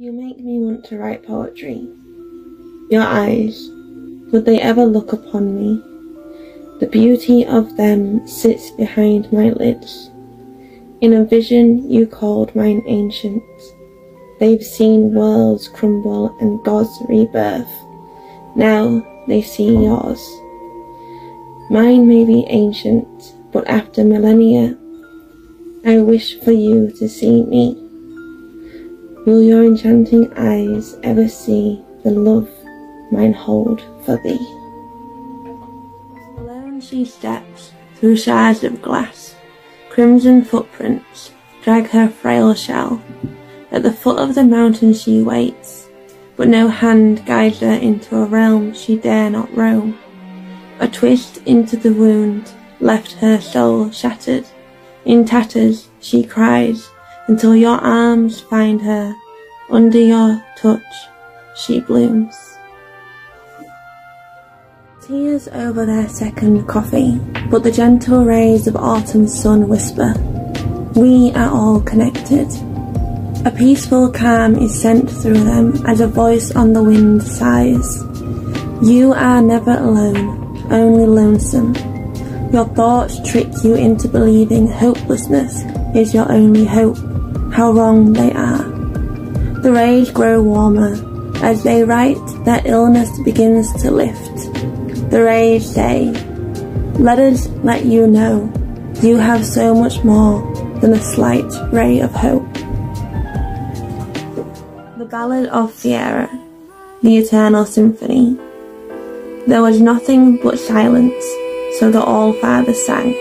You make me want to write poetry. Your eyes, would they ever look upon me? The beauty of them sits behind my lids. In a vision you called mine ancient. They've seen worlds crumble and gods rebirth. Now they see yours. Mine may be ancient, but after millennia, I wish for you to see me. Will your enchanting eyes ever see the love mine hold for thee? Alone she steps through shards of glass, crimson footprints drag her frail shell. At the foot of the mountain she waits, but no hand guides her into a realm she dare not roam. A twist into the wound left her soul shattered. In tatters she cries, until your arms find her. Under your touch, she blooms. Tears over their second coffee, but the gentle rays of autumn's sun whisper, We are all connected. A peaceful calm is sent through them as a voice on the wind sighs. You are never alone, only lonesome. Your thoughts trick you into believing hopelessness is your only hope. How wrong they are. The rays grow warmer. As they write, their illness begins to lift. The rays say, Let us let you know you have so much more than a slight ray of hope. The Ballad of Fiera, the Eternal Symphony. There was nothing but silence so the All-Father sang.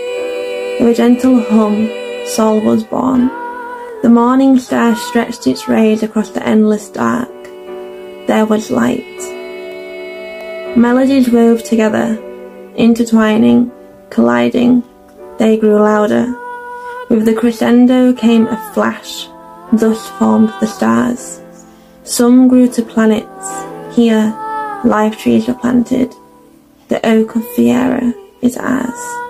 With a gentle hum, Sol was born. The morning star stretched its rays across the endless dark. There was light. Melodies wove together, intertwining, colliding. They grew louder. With the crescendo came a flash. Thus formed the stars. Some grew to planets. Here, live trees were planted. The oak of Fiera is ours.